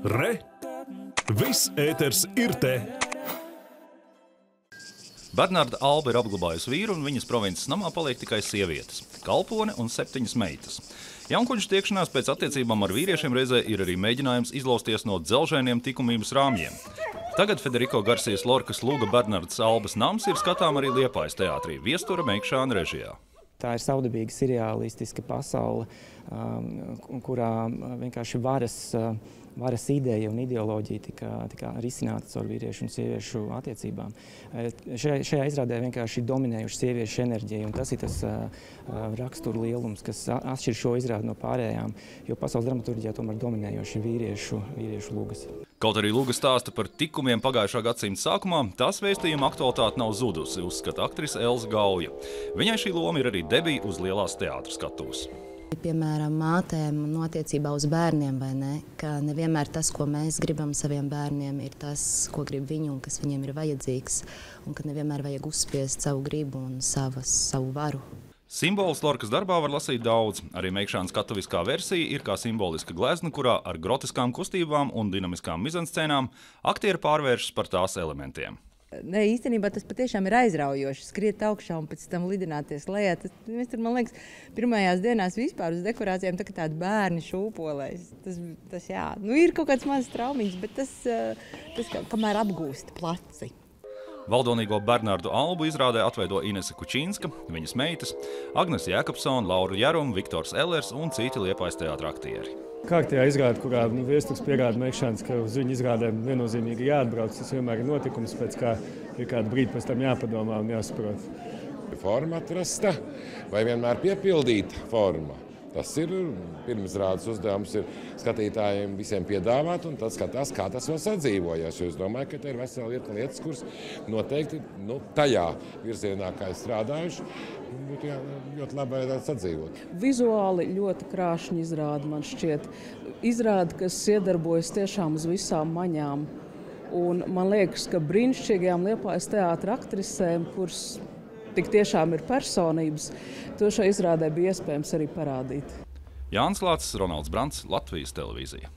Re! Viss ēters ir te! Bernarda Alba ir apglabājusi vīru, un viņas provinces namā paliek tikai sievietes - kalpone un septiņas meitas. Jaunkuģis tiekšanās pēc attiecībām ar vīriešiem reizē ir arī mēģinājums izlausties no dzelžainiem likumības rāmjiem. Tagad Federico Garcijas Lorkas Lūga Bernardas Albas nams ir skatām arī Liepājas teātrī Viestura Meikšāna režijā. Tā ir savdabīga seriālistiska pasaule, um, kurā vienkārši varas, uh, varas ideja un ideoloģija tika, tika risināta caur vīriešu un sieviešu attiecībām. Uh, šajā, šajā izrādē vienkārši dominējuši sieviešu enerģija, un tas ir tas uh, rakstura lielums, kas atšķir šo izrādi no pārējām, jo pasaules dramaturģijā tomēr dominējoši vīriešu, vīriešu lūgas. Kaut arī Lūga stāsta par tikumiem pagājušā gadsimta sākumā, tās vēstījuma aktualitāte nav zudusi, uzskata aktrise Elza Gauja. Viņai šī loma ir arī debija uz lielās teātras skatuves. Piemēram, mātēm un attiecībā uz bērniem, vai ne? Ka nevienmēr tas, ko mēs gribam saviem bērniem, ir tas, ko grib viņi un kas viņiem ir vajadzīgs. Un ka nevienmēr vajag uzspiest savu gribu un savas, savu varu. Simbolus Lorkas darbā var lasīt daudz. Arī Meikšānas skatuviskā versija ir kā simboliska glezna, kurā ar grotiskām kustībām un dinamiskām mizanscēnām aktieri pārvēršas par tās elementiem. Ne, īstenībā tas patiešām ir aizraujoši. Skriet augšā un pēc tam lidināties lejā. Tas, mēs tur, man liekas, pirmajās dienās vispār uz dekorācijām tā kā tādi bērni šūpolēs. Tas, tas jā, nu ir kaut kāds mazs traumiņš, bet tas, tas kā, kamēr apgūst placi. Valdonīgo Bernardu Albu izrādē atveido Inese Kučīnska, viņas meitas, Agnes Jēkabsona, Laura Jaruma, Viktors Ellers un citi Liepājas teātra aktieri. Kārtējā izrāde, kurā nu, viesturs pierāda Meikšāns, ka uz viņu izrādēm viennozīmīgi jāatbrauc, tas vienmēr ir notikums, pēc kā ir kādu brīdi pēc tam jāpadomā un jāsaprot. Forma atrasta vai vienmēr piepildīta forma. Tas ir pirmsrādes uzdevums, ir skatītājiem visiem piedāvāt, un tad skatās, kā tas vēl sadzīvojas. Es domāju, ka te ir vesela lieta lietas, kuras noteikti nu, tajā virzienā, kā es strādājuši, būtu jā, ļoti labi sadzīvot. Vizuāli ļoti krāšņi izrāda man šķiet. Izrāda, kas iedarbojas tiešām uz visām maņām. Un man liekas, ka brīnišķīgajām Liepājas teātra aktrisēm, kuras tik tiešām ir personības, to šai izrādē bija iespējams arī parādīt. Jānis Lācis, Ronalds Brants, Latvijas televīzija.